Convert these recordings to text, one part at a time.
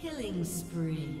Killing spree.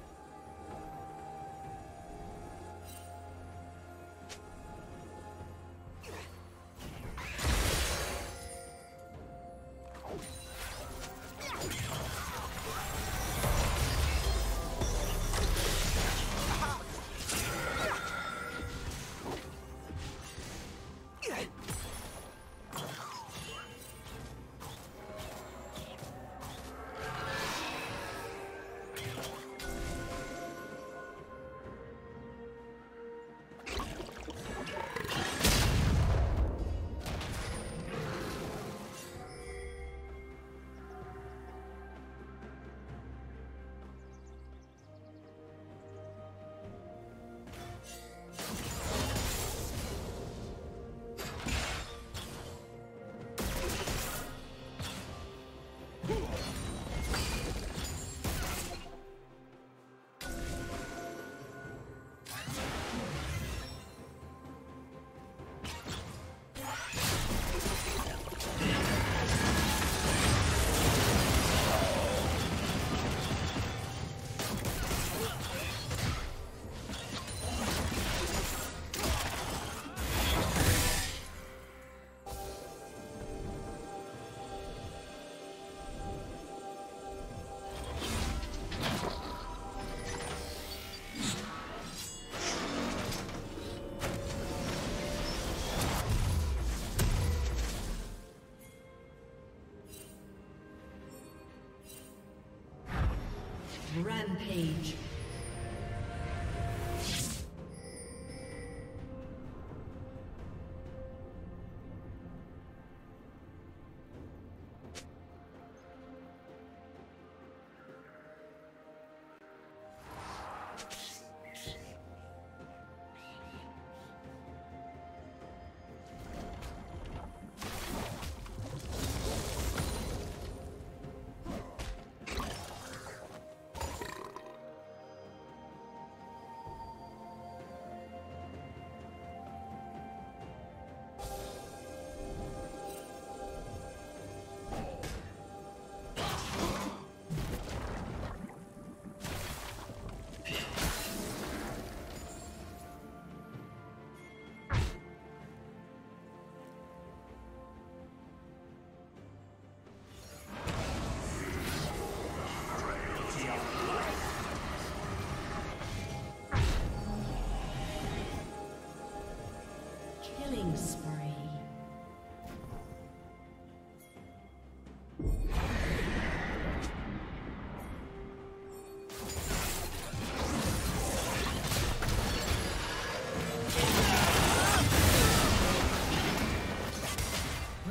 Rampage.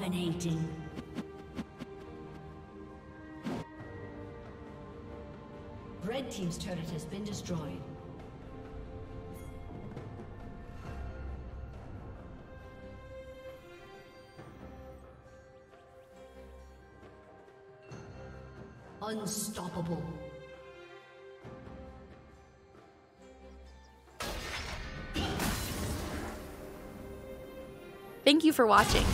Dominating. Red team's turret has been destroyed. Unstoppable. Thank you for watching.